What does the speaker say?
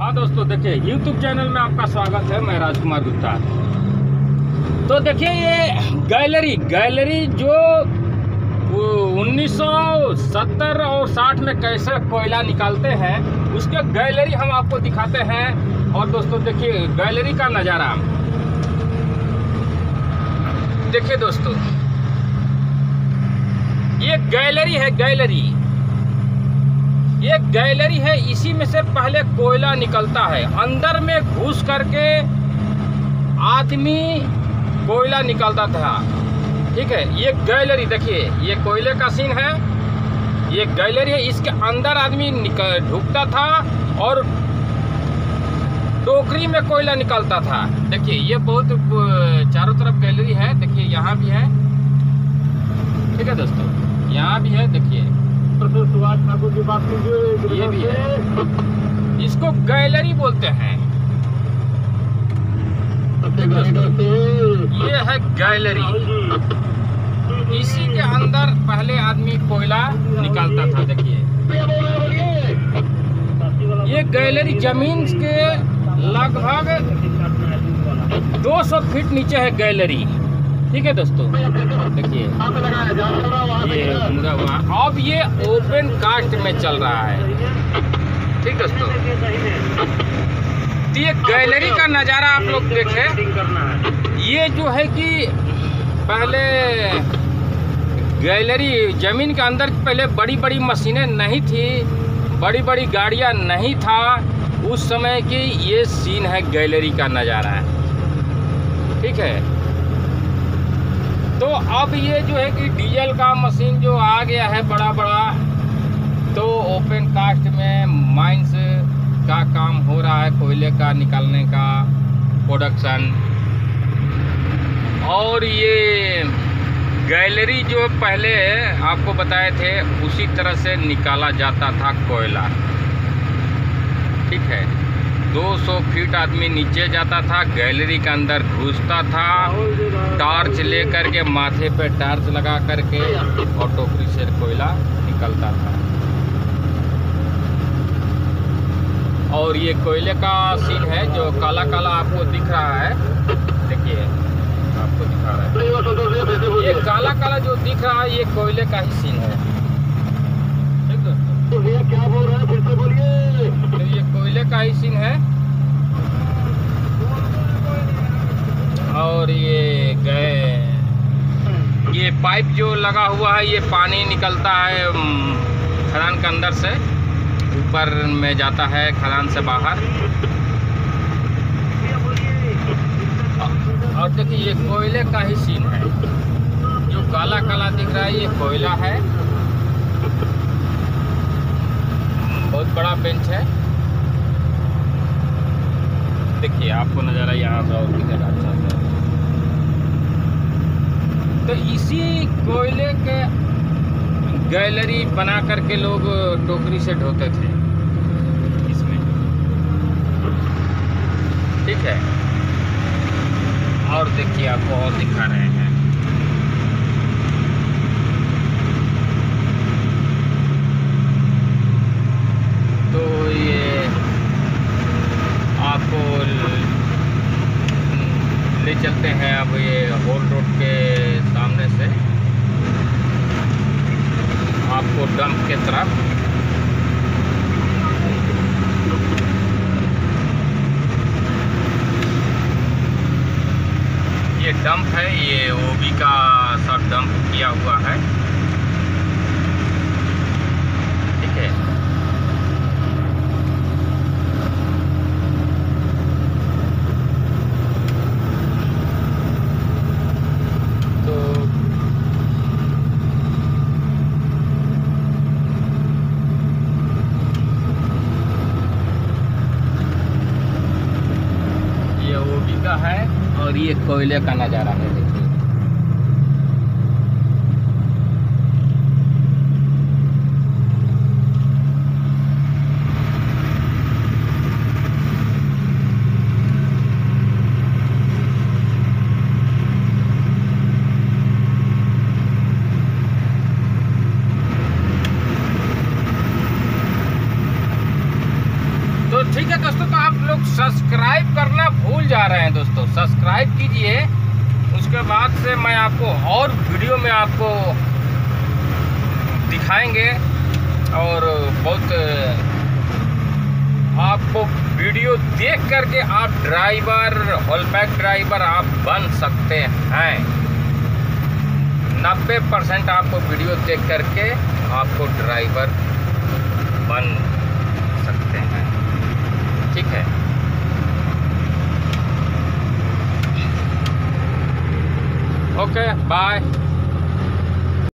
हाँ दोस्तों, देखिए, YouTube चैनल में आपका स्वागत है। मैं राजकुमार गुप्ता। तो देखिए, ये गैलरी गैलरी जो वो 1970 और 60 में कैसे कोयला निकालते हैं, उसके गैलरी हम आपको दिखाते हैं। और दोस्तों, देखिए गैलरी का नज़ारा। देखिए दोस्तों, ये गैलरी है गैलरी ये गैलरी है, इसी में से पहले कोयला निकलता है। अंदर में घुस करके आदमी कोयला निकलता था। ठीक है, ये गैलरी देखिए, ये कोयले का सीन है। ये गैलरी है, इसके अंदर आदमी ढुकता था और टोकरी में कोयला निकलता था। देखिए, ये बहुत चारों तरफ़ गैलरी है, देखिए, यहाँ भी है। ठीक है दोस्तों, यहाँ भी है, देखिए। सुभाष ठाकुर की बात कीजिए ये भी है। इसको गैलरी बोलते हैं। ये है गैलरी। इसी के अंदर पहले आदमी कोयला निकालता था देखिए। ये गैलरी ज़मीन के लगभग 200 फीट नीचे है गैलरी। ठीक है दोस्तों? देखिए, ये अब ये ओपन कास्ट में चल रहा है। ठीक दोस्तों? तो ये गैलरी का नज़ारा आप लोग देखें। ये जो है कि पहले गैलरी ज़मीन के अंदर पहले बड़ी बड़ी मशीनें नहीं थी बड़ी बड़ी गाड़ियाँ नहीं था। उस समय की ये सीन है गैलरी का नज़ारा। ठीक है? तो अब ये जो है कि डीजल का मशीन जो आ गया है बड़ा बड़ा तो ओपन कास्ट में माइंस का काम हो रहा है कोयले का निकालने का प्रोडक्शन और ये गैलरी जो पहले आपको बताए थे, उसी तरह से निकाला जाता था कोयला। ठीक है। 200 फीट आदमी नीचे जाता था, गैलरी के अंदर घुसता था, टार्च लेकर के माथे पे टार्च लगा करके टोकरी से कोयला निकलता था। और ये कोयले का सीन है जो काला काला आपको दिख रहा है। देखिए, आपको दिखा रहा है। ये काला काला जो दिख रहा है, ये कोयले का ही सीन है। ठीक दोस्तों क्या बोल रहे हैं? फिर से बोलिए। का ही सीन है। और ये गए। ये पाइप जो लगा हुआ है, ये पानी निकलता है खदान के अंदर से। ऊपर में जाता है खदान से बाहर। और देखिए, ये कोयले का ही सीन है। जो काला काला दिख रहा है, ये कोयला है। बहुत बड़ा बेंच है। देखिए आपको नज़ारा यहाँ से और दिखेगा अच्छा सा तो इसी कोयले के गैलरी बना करके लोग टोकरी से ढोते थे। इसमें। ठीक है? और देखिए, आपको और दिखा रहे हैं तो ये आपको ल- ले चलते हैं अब ये होल रोड के सामने से। आपको डंप के तरफ़। ये डंप है, ये ओबी का सब डंप किया हुआ है ठीक है तो ये ओबी का है और ये कोयले का नज़ारा है देखिए तो ठीक है दोस्तों दोस्तों तो आप सब्सक्राइब करना भूल जा रहे हैं दोस्तों। सब्सक्राइब कीजिए। उसके बाद से मैं आपको और वीडियो में आपको दिखाएँगे और बहुत आपको वीडियो देख करके आप ड्राइवर होलबैक ड्राइवर आप बन सकते हैं। नब्बे परसेंट आपको वीडियो देख करके आपको ड्राइवर बन Bye.